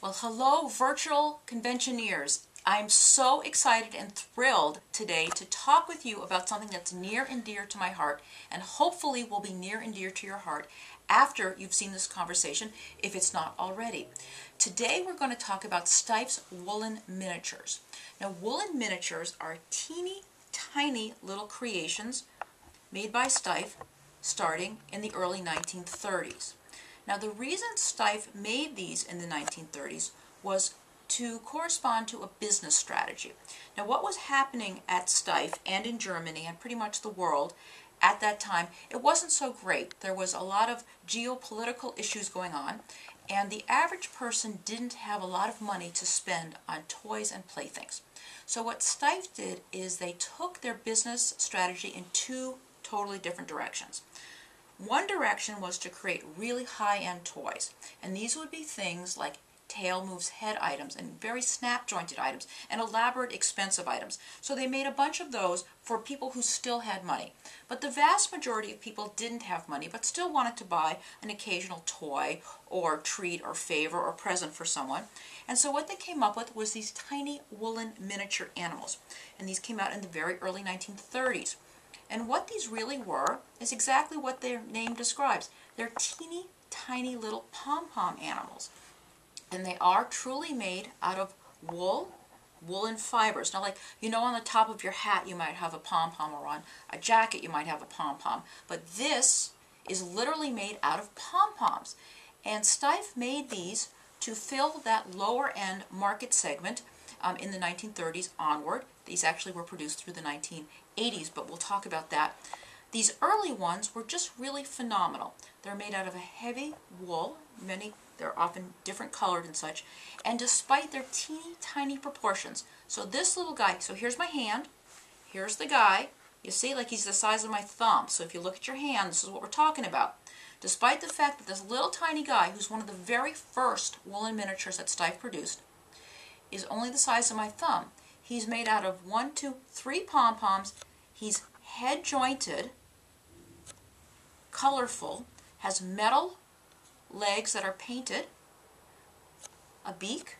Well, hello, virtual conventioneers. I'm so excited and thrilled today to talk with you about something that's near and dear to my heart and hopefully will be near and dear to your heart after you've seen this conversation, if it's not already. Today we're going to talk about Steiff's woolen miniatures. Now, woolen miniatures are teeny tiny little creations made by Steiff starting in the early 1930s. Now the reason Steiff made these in the 1930s was to correspond to a business strategy. Now what was happening at Steiff and in Germany and pretty much the world at that time, it wasn't so great. There was a lot of geopolitical issues going on and the average person didn't have a lot of money to spend on toys and playthings. So what Steiff did is they took their business strategy in two totally different directions. One direction was to create really high-end toys, and these would be things like tail moves head items and very snap jointed items and elaborate expensive items. So they made a bunch of those for people who still had money. But the vast majority of people didn't have money but still wanted to buy an occasional toy or treat or favor or present for someone. And so what they came up with was these tiny woolen miniature animals. And these came out in the very early 1930s. And what these really were is exactly what their name describes. They're teeny tiny little pom-pom animals. And they are truly made out of wool, woolen fibers. Now, like, you know on the top of your hat you might have a pom-pom, or on a jacket you might have a pom-pom. But this is literally made out of pom-poms. And Steiff made these to fill that lower end market segment um, in the 1930s onward. These actually were produced through the 1980s, but we'll talk about that. These early ones were just really phenomenal. They're made out of a heavy wool, many they're often different colored and such, and despite their teeny tiny proportions. So this little guy, so here's my hand, here's the guy, you see like he's the size of my thumb. So if you look at your hand, this is what we're talking about. Despite the fact that this little tiny guy, who's one of the very first woolen miniatures that Steiff produced, is only the size of my thumb. He's made out of one, two, three pom-poms. He's head jointed, colorful, has metal legs that are painted, a beak.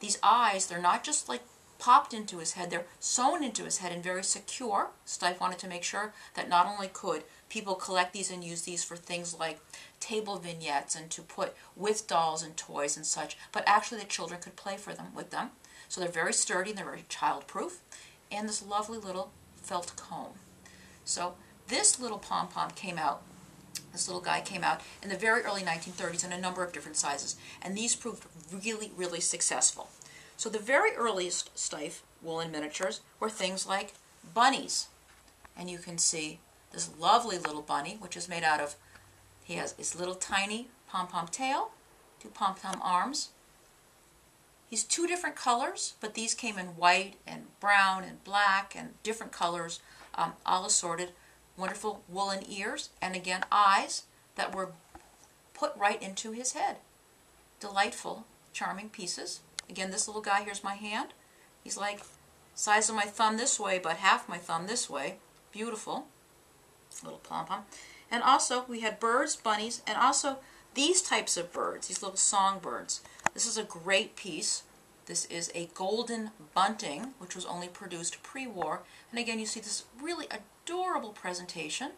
These eyes, they're not just like popped into his head, they're sewn into his head and very secure. Steiff wanted to make sure that not only could people collect these and use these for things like table vignettes and to put with dolls and toys and such, but actually the children could play for them with them. So they're very sturdy and they're very child-proof. And this lovely little felt comb. So this little pom-pom came out, this little guy came out in the very early 1930s in a number of different sizes. And these proved really, really successful. So the very earliest Steiff woolen miniatures were things like bunnies. And you can see this lovely little bunny, which is made out of, he has his little tiny pom-pom tail, two pom-pom arms. He's two different colors, but these came in white and brown and black and different colors, um, all assorted. Wonderful woolen ears, and again, eyes that were put right into his head. Delightful, charming pieces. Again, this little guy, here's my hand. He's like size of my thumb this way, but half my thumb this way. Beautiful. Little pom-pom. And also, we had birds, bunnies, and also these types of birds, these little songbirds. This is a great piece. This is a golden bunting, which was only produced pre-war. And again, you see this really adorable presentation.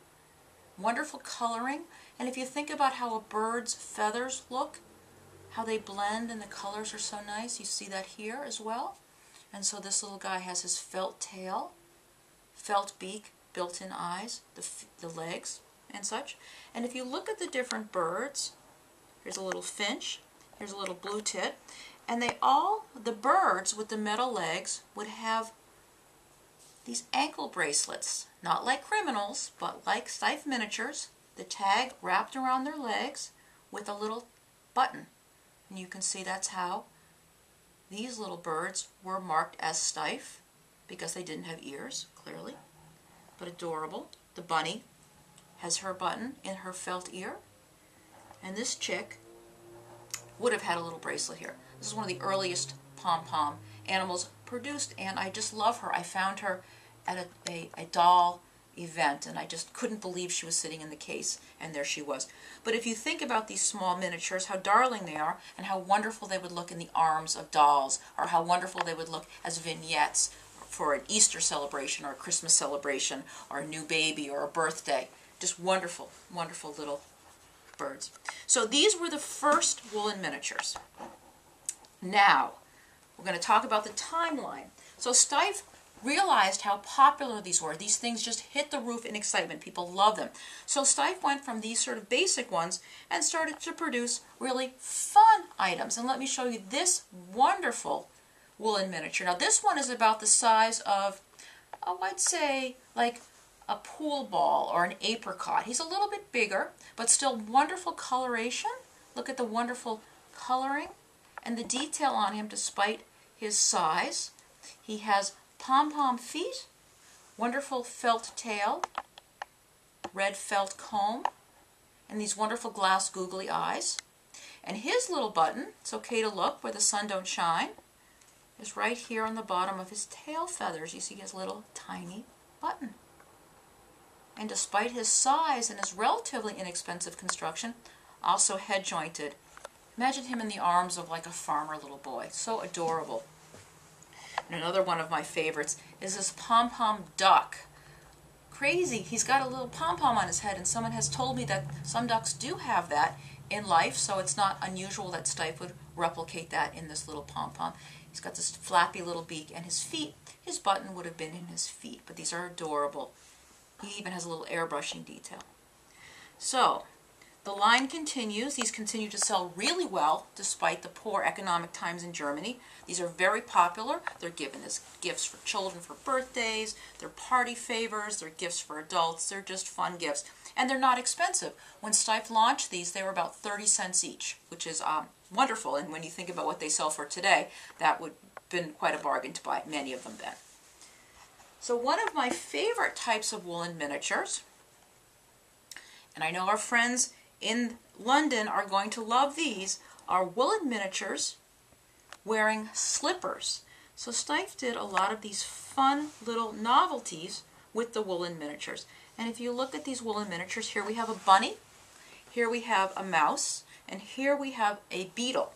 Wonderful coloring. And if you think about how a bird's feathers look, how they blend and the colors are so nice. You see that here as well. And so this little guy has his felt tail, felt beak, built-in eyes, the, the legs, and such. And if you look at the different birds, here's a little finch, here's a little blue tit, and they all, the birds with the metal legs, would have these ankle bracelets, not like criminals, but like Steiff miniatures, the tag wrapped around their legs with a little button. And you can see that's how these little birds were marked as Steiff because they didn't have ears, clearly, but adorable. The bunny has her button in her felt ear. And this chick would have had a little bracelet here. This is one of the earliest pom-pom animals produced, and I just love her. I found her at a, a, a doll event and I just couldn't believe she was sitting in the case and there she was. But if you think about these small miniatures, how darling they are and how wonderful they would look in the arms of dolls or how wonderful they would look as vignettes for an Easter celebration or a Christmas celebration or a new baby or a birthday. Just wonderful, wonderful little birds. So these were the first woolen miniatures. Now, we're going to talk about the timeline. So Steiff realized how popular these were. These things just hit the roof in excitement. People love them. So Steiff went from these sort of basic ones and started to produce really fun items. And let me show you this wonderful woolen miniature. Now this one is about the size of, oh, I'd say like a pool ball or an apricot. He's a little bit bigger, but still wonderful coloration. Look at the wonderful coloring and the detail on him despite his size. He has pom-pom feet, wonderful felt tail, red felt comb, and these wonderful glass googly eyes. And his little button, it's okay to look where the sun don't shine, is right here on the bottom of his tail feathers. You see his little tiny button. And despite his size and his relatively inexpensive construction, also head jointed. Imagine him in the arms of like a farmer little boy. So adorable. And another one of my favorites is this pom-pom duck. Crazy. He's got a little pom-pom on his head, and someone has told me that some ducks do have that in life, so it's not unusual that Steiff would replicate that in this little pom-pom. He's got this flappy little beak, and his feet, his button would have been in his feet, but these are adorable. He even has a little airbrushing detail. So, the line continues. These continue to sell really well despite the poor economic times in Germany. These are very popular. They're given as gifts for children for birthdays. They're party favors. They're gifts for adults. They're just fun gifts. And they're not expensive. When Steiff launched these, they were about 30 cents each, which is um, wonderful. And when you think about what they sell for today, that would have been quite a bargain to buy many of them then. So one of my favorite types of woolen miniatures, and I know our friends in London are going to love these are woolen miniatures wearing slippers. So Steiff did a lot of these fun little novelties with the woolen miniatures. And if you look at these woolen miniatures, here we have a bunny, here we have a mouse, and here we have a beetle.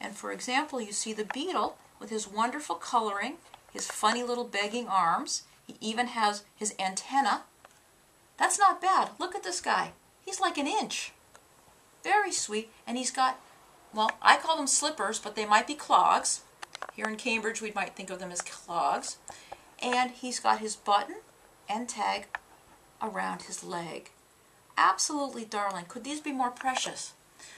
And for example, you see the beetle with his wonderful coloring, his funny little begging arms. He even has his antenna. That's not bad. Look at this guy. He's like an inch. Very sweet. And he's got, well, I call them slippers, but they might be clogs. Here in Cambridge, we might think of them as clogs. And he's got his button and tag around his leg. Absolutely darling. Could these be more precious?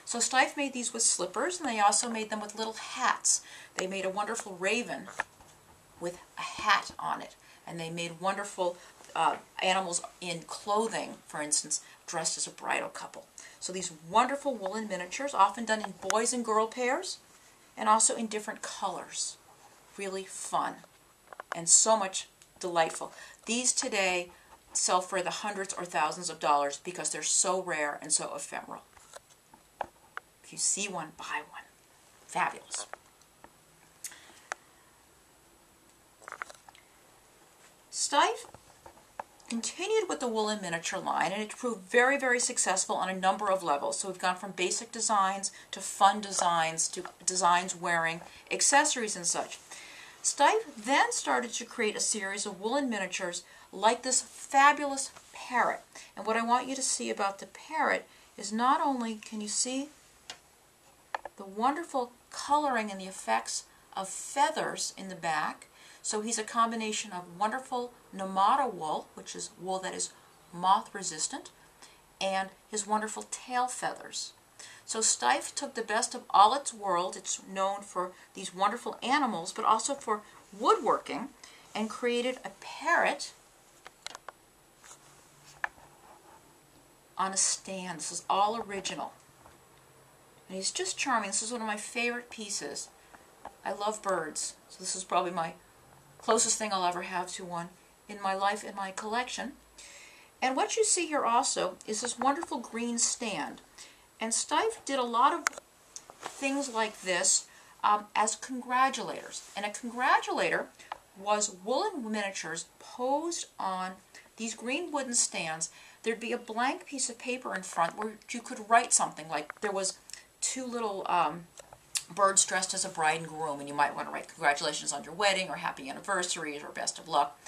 So Steiff made these with slippers, and they also made them with little hats. They made a wonderful raven with a hat on it. And they made wonderful uh, animals in clothing, for instance, dressed as a bridal couple. So these wonderful woolen miniatures, often done in boys and girl pairs, and also in different colors. Really fun and so much delightful. These today sell for the hundreds or thousands of dollars because they're so rare and so ephemeral. If you see one, buy one. Fabulous. Steiff continued with the woolen miniature line and it proved very, very successful on a number of levels. So we've gone from basic designs to fun designs to designs wearing accessories and such. Steiff then started to create a series of woolen miniatures like this fabulous parrot. And what I want you to see about the parrot is not only can you see the wonderful coloring and the effects of feathers in the back, so he's a combination of wonderful Nomotta wool, which is wool that is moth resistant, and his wonderful tail feathers. So Steiff took the best of all its world. It's known for these wonderful animals, but also for woodworking, and created a parrot on a stand. This is all original. And he's just charming. This is one of my favorite pieces. I love birds, so this is probably my closest thing I'll ever have to one in my life in my collection. And what you see here also is this wonderful green stand. And Steiff did a lot of things like this um, as congratulators. And a congratulator was woolen miniatures posed on these green wooden stands, there'd be a blank piece of paper in front where you could write something. Like there was two little um, birds dressed as a bride and groom, and you might want to write congratulations on your wedding or happy anniversaries or best of luck.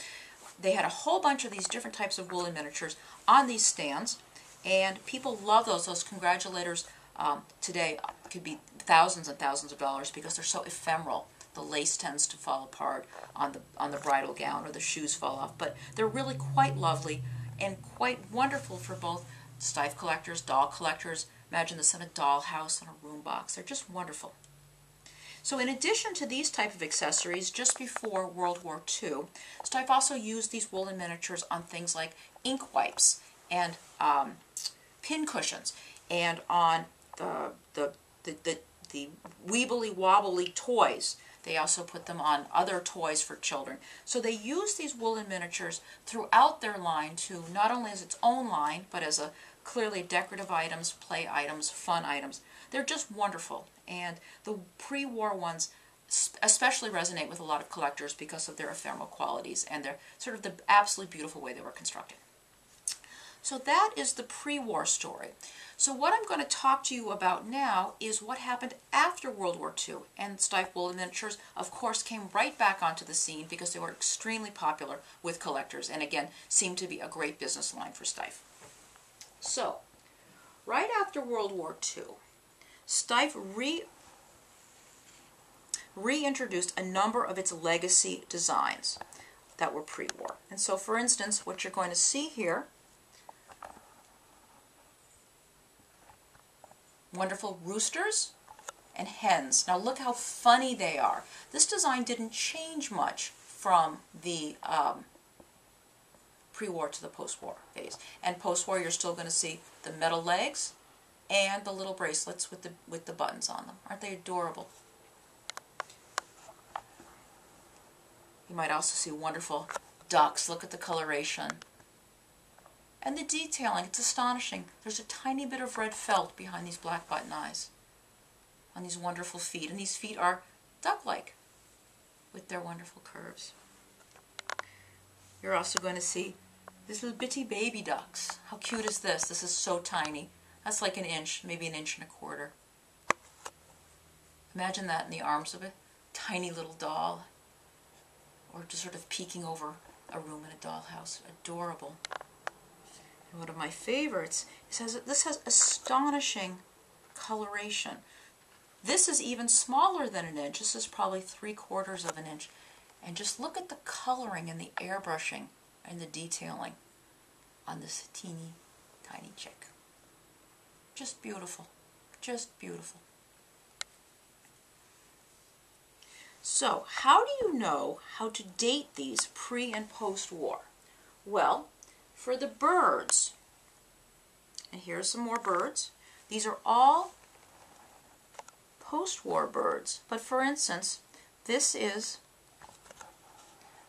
They had a whole bunch of these different types of woolen miniatures on these stands, and people love those. Those congratulators um, today could be thousands and thousands of dollars because they're so ephemeral. The lace tends to fall apart on the on the bridal gown, or the shoes fall off. But they're really quite lovely and quite wonderful for both Steiff collectors, doll collectors. Imagine this in a dollhouse and a room box. They're just wonderful. So in addition to these type of accessories, just before World War II, Steiff also used these woolen miniatures on things like ink wipes and um, pin cushions and on the, the, the, the, the weebly wobbly toys. They also put them on other toys for children. So they use these woolen miniatures throughout their line to not only as its own line, but as a clearly decorative items, play items, fun items. They're just wonderful. And the pre-war ones especially resonate with a lot of collectors because of their ephemeral qualities and their sort of the absolutely beautiful way they were constructed. So that is the pre-war story. So what I'm going to talk to you about now is what happened after World War II. And Woolen Miniatures, of course, came right back onto the scene because they were extremely popular with collectors and again, seemed to be a great business line for Steiff. So, right after World War II, Steiff re reintroduced a number of its legacy designs that were pre-war. And so, for instance, what you're going to see here, wonderful roosters and hens. Now look how funny they are. This design didn't change much from the um, pre-war to the post-war phase. And post-war, you're still going to see the metal legs, and the little bracelets with the with the buttons on them. Aren't they adorable? You might also see wonderful ducks. Look at the coloration. And the detailing, it's astonishing. There's a tiny bit of red felt behind these black button eyes on these wonderful feet. And these feet are duck-like with their wonderful curves. You're also going to see these little bitty baby ducks. How cute is this? This is so tiny. That's like an inch, maybe an inch and a quarter. Imagine that in the arms of a tiny little doll. Or just sort of peeking over a room in a dollhouse. Adorable. And one of my favorites this has astonishing coloration. This is even smaller than an inch. This is probably three quarters of an inch. And just look at the coloring and the airbrushing and the detailing on this teeny tiny chick. Just beautiful. Just beautiful. So, how do you know how to date these pre and post war? Well, for the birds, and here's some more birds. These are all post-war birds. But for instance, this is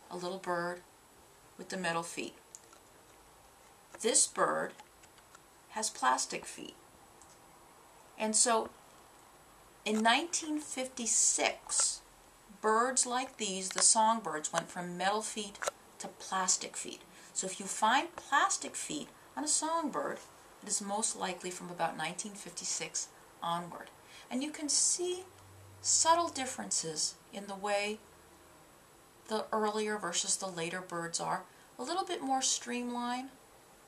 a little bird with the metal feet. This bird has plastic feet. And so in 1956, birds like these, the songbirds, went from metal feet to plastic feet. So if you find plastic feet on a songbird, it is most likely from about 1956 onward. And you can see subtle differences in the way the earlier versus the later birds are. A little bit more streamlined,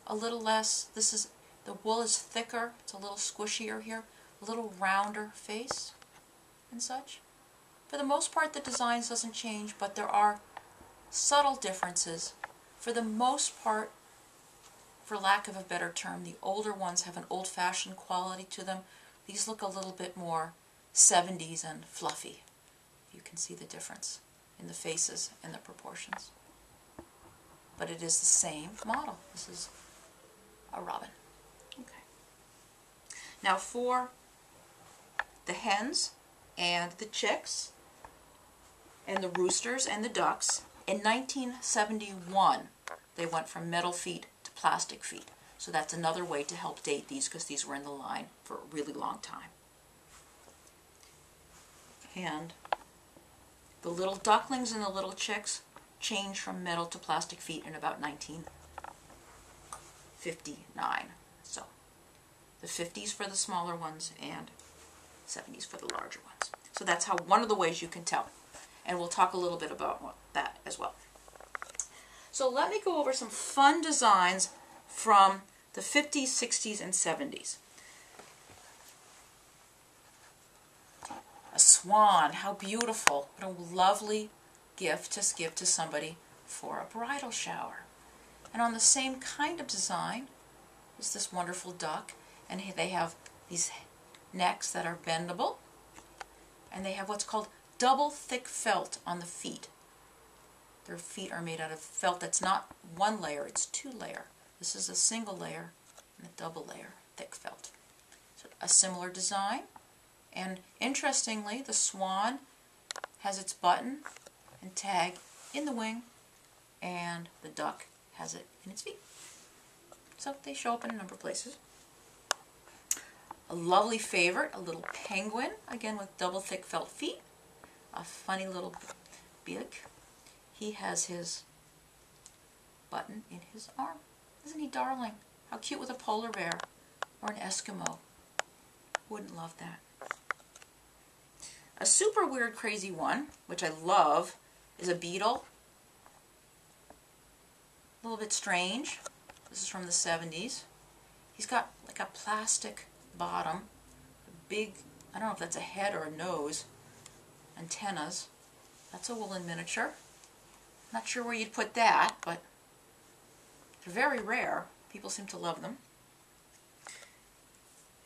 a little less, this is, the wool is thicker, it's a little squishier here little rounder face and such. For the most part, the designs doesn't change, but there are subtle differences. For the most part, for lack of a better term, the older ones have an old-fashioned quality to them. These look a little bit more 70s and fluffy. You can see the difference in the faces and the proportions. But it is the same model. This is a robin. Okay. Now for the hens and the chicks and the roosters and the ducks. In 1971, they went from metal feet to plastic feet. So that's another way to help date these because these were in the line for a really long time. And the little ducklings and the little chicks changed from metal to plastic feet in about 1959. So the 50s for the smaller ones and 70s for the larger ones. So that's how one of the ways you can tell. And we'll talk a little bit about that as well. So let me go over some fun designs from the 50s, 60s, and 70s. A swan, how beautiful. What a lovely gift to give to somebody for a bridal shower. And on the same kind of design is this wonderful duck. And they have these necks that are bendable. And they have what's called double thick felt on the feet. Their feet are made out of felt that's not one layer, it's two layer. This is a single layer and a double layer thick felt. So a similar design. And interestingly, the swan has its button and tag in the wing, and the duck has it in its feet. So they show up in a number of places. A lovely favorite, a little penguin, again with double thick felt feet. A funny little beak. He has his button in his arm. Isn't he darling? How cute with a polar bear or an Eskimo. Wouldn't love that. A super weird, crazy one, which I love, is a beetle. A little bit strange. This is from the 70s. He's got like a plastic bottom, big, I don't know if that's a head or a nose, antennas. That's a woolen miniature. Not sure where you'd put that, but they're very rare. People seem to love them.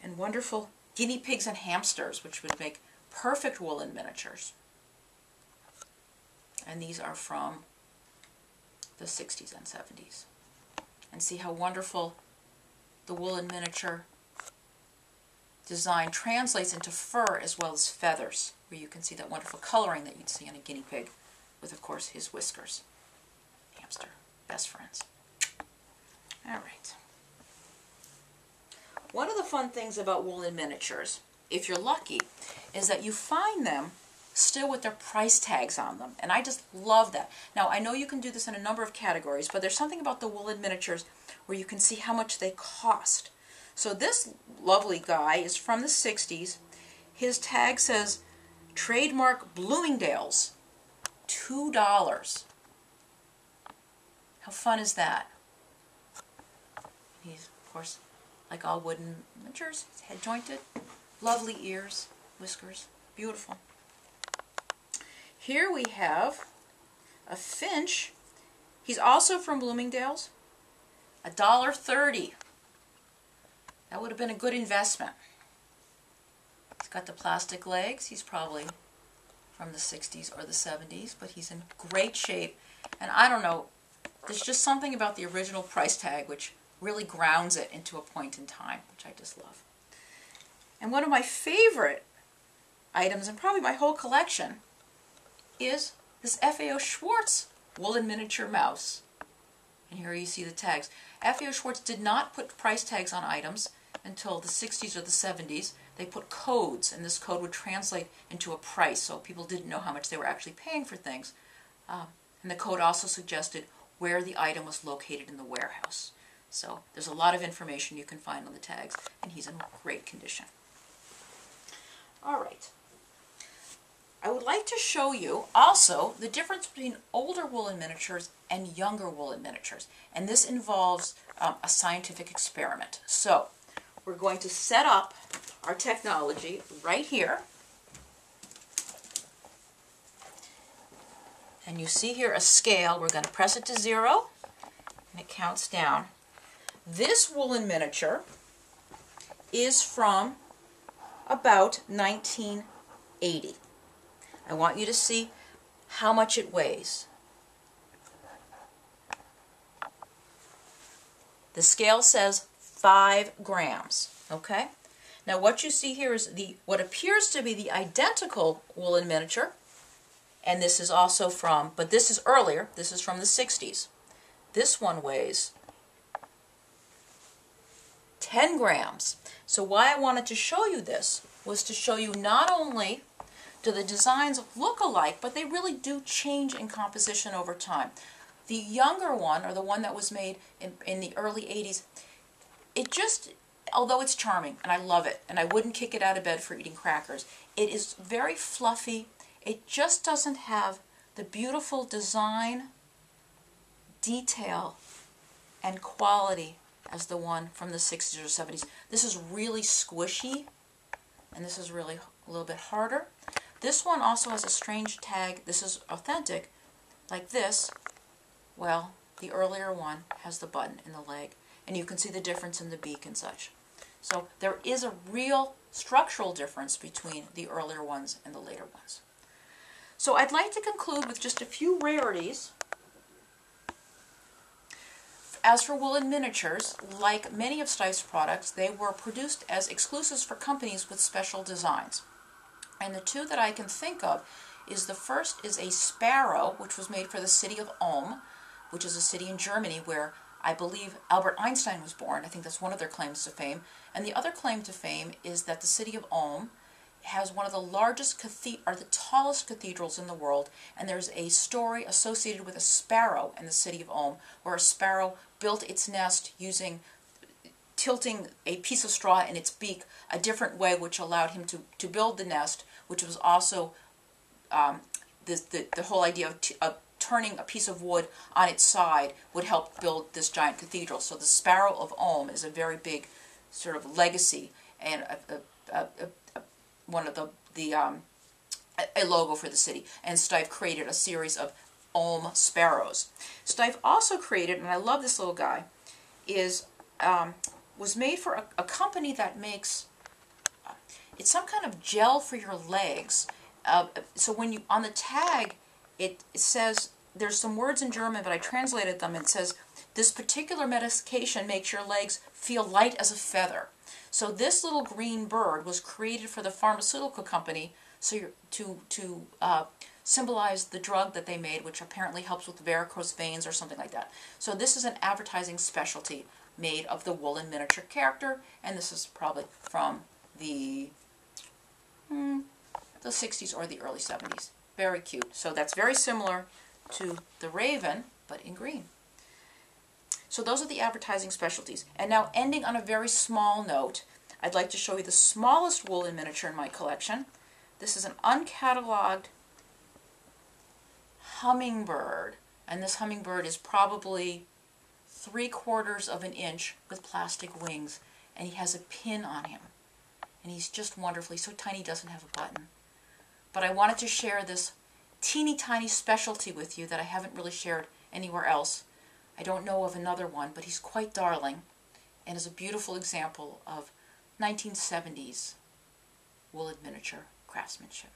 And wonderful guinea pigs and hamsters, which would make perfect woolen miniatures. And these are from the 60s and 70s. And see how wonderful the woolen miniature design translates into fur as well as feathers, where you can see that wonderful coloring that you'd see in a guinea pig with, of course, his whiskers. Hamster, best friends. All right. One of the fun things about woolen miniatures, if you're lucky, is that you find them still with their price tags on them. And I just love that. Now, I know you can do this in a number of categories, but there's something about the woolen miniatures where you can see how much they cost. So this lovely guy is from the 60s. His tag says trademark Bloomingdale's, $2. How fun is that? He's, of course, like all wooden miniatures, head jointed, lovely ears, whiskers, beautiful. Here we have a finch. He's also from Bloomingdale's. A dollar thirty. That would have been a good investment. He's got the plastic legs. He's probably from the 60s or the 70s, but he's in great shape. And I don't know, there's just something about the original price tag which really grounds it into a point in time, which I just love. And one of my favorite items, and probably my whole collection, is this FAO Schwarz woolen miniature mouse. And here you see the tags. FAO Schwarz did not put price tags on items until the 60s or the 70s. They put codes, and this code would translate into a price, so people didn't know how much they were actually paying for things. Um, and the code also suggested where the item was located in the warehouse. So there's a lot of information you can find on the tags, and he's in great condition. All right. I would like to show you also the difference between older woolen miniatures and younger woolen miniatures. And this involves um, a scientific experiment. So we're going to set up our technology right here. And you see here a scale. We're going to press it to zero, and it counts down. This woolen miniature is from about 1980. I want you to see how much it weighs. The scale says 5 grams, okay? Now what you see here is the what appears to be the identical woolen miniature, and this is also from, but this is earlier, this is from the 60s. This one weighs 10 grams. So why I wanted to show you this was to show you not only do the designs look alike, but they really do change in composition over time. The younger one, or the one that was made in, in the early 80s, it just, although it's charming and I love it and I wouldn't kick it out of bed for eating crackers, it is very fluffy. It just doesn't have the beautiful design, detail, and quality as the one from the 60s or 70s. This is really squishy and this is really a little bit harder. This one also has a strange tag. This is authentic, like this. Well, the earlier one has the button in the leg, and you can see the difference in the beak and such. So there is a real structural difference between the earlier ones and the later ones. So I'd like to conclude with just a few rarities. As for woolen miniatures, like many of Steiff's products, they were produced as exclusives for companies with special designs. And the two that I can think of is the first is a sparrow, which was made for the city of Ulm, which is a city in Germany where I believe Albert Einstein was born. I think that's one of their claims to fame. And the other claim to fame is that the city of Ulm has one of the largest cathedral, or the tallest cathedrals in the world, and there's a story associated with a sparrow in the city of Ulm, where a sparrow built its nest using tilting a piece of straw in its beak a different way, which allowed him to, to build the nest, which was also um, the, the, the whole idea of, of turning a piece of wood on its side would help build this giant cathedral. So the Sparrow of Ulm is a very big sort of legacy and a, a, a, one of the, the um, a logo for the city. And Steiff created a series of Ulm sparrows. Steiff also created, and I love this little guy, is um, was made for a, a company that makes it's some kind of gel for your legs. Uh, so when you on the tag, it, says there's some words in German, but I translated them. It says this particular medication makes your legs feel light as a feather. So this little green bird was created for the pharmaceutical company so to to uh, symbolize the drug that they made, which apparently helps with varicose veins or something like that. So this is an advertising specialty made of the woolen miniature character, and this is probably from the hmm, the 60s or the early 70s. Very cute. So that's very similar to the Raven, but in green. So those are the advertising specialties. And now ending on a very small note, I'd like to show you the smallest woolen miniature in my collection. This is an uncatalogued hummingbird. And this hummingbird is probably three quarters of an inch with plastic wings. And he has a pin on him. And he's just wonderfully so tiny he doesn't have a button. But I wanted to share this teeny tiny specialty with you that I haven't really shared anywhere else. I don't know of another one, but he's quite darling and is a beautiful example of 1970s woolen miniature craftsmanship.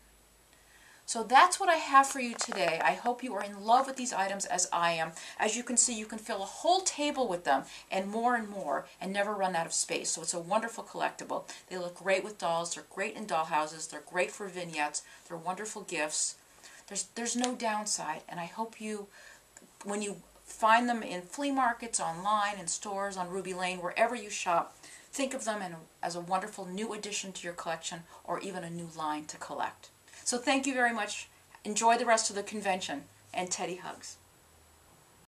So that's what I have for you today. I hope you are in love with these items as I am. As you can see, you can fill a whole table with them and more and more and never run out of space. So it's a wonderful collectible. They look great with dolls. They're great in dollhouses. They're great for vignettes. They're wonderful gifts. There's, there's no downside. And I hope you, when you find them in flea markets, online, in stores, on Ruby Lane, wherever you shop, think of them in, as a wonderful new addition to your collection or even a new line to collect. So thank you very much. Enjoy the rest of the convention and Teddy hugs.